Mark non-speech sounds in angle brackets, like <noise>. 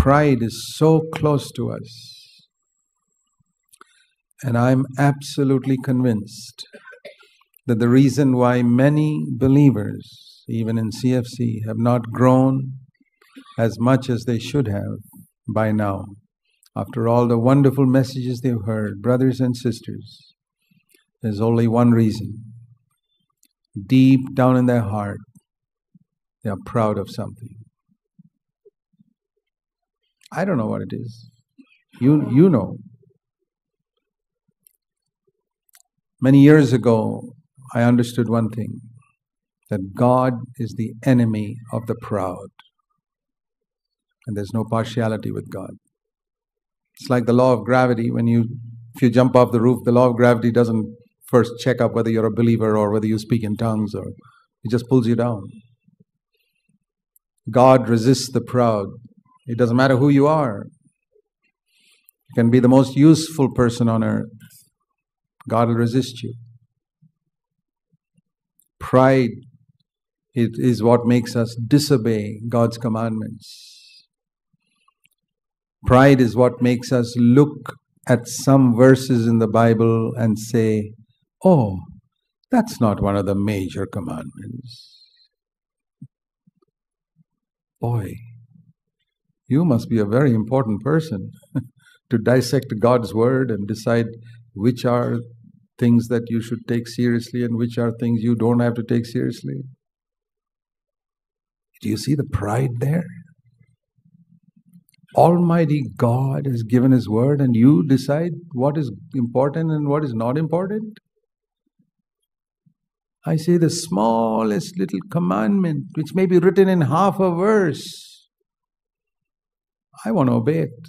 Pride is so close to us. And I'm absolutely convinced that the reason why many believers, even in CFC, have not grown as much as they should have by now, after all the wonderful messages they've heard, brothers and sisters, there's only one reason. Deep down in their heart, they are proud of something. I don't know what it is. You, you know. Many years ago, I understood one thing that God is the enemy of the proud. And there's no partiality with God. It's like the law of gravity. When you, if you jump off the roof, the law of gravity doesn't first check up whether you're a believer or whether you speak in tongues, or it just pulls you down. God resists the proud. It doesn't matter who you are. You can be the most useful person on earth. God will resist you. Pride it is what makes us disobey God's commandments. Pride is what makes us look at some verses in the Bible and say, oh, that's not one of the major commandments. Boy, you must be a very important person <laughs> to dissect God's word and decide which are things that you should take seriously and which are things you don't have to take seriously. Do you see the pride there? Almighty God has given His word, and you decide what is important and what is not important? I say the smallest little commandment, which may be written in half a verse, I want to obey it.